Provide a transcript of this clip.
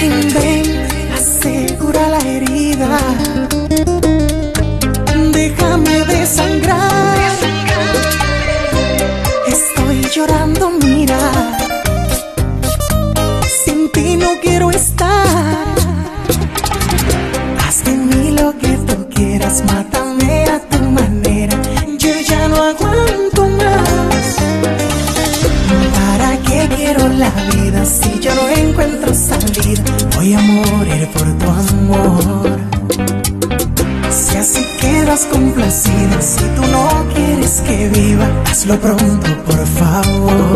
心碑 si yo no encuentro salida. Voy a morir por tu amor. Si así quedas complacida, si tú no quieres que viva, hazlo pronto, por favor.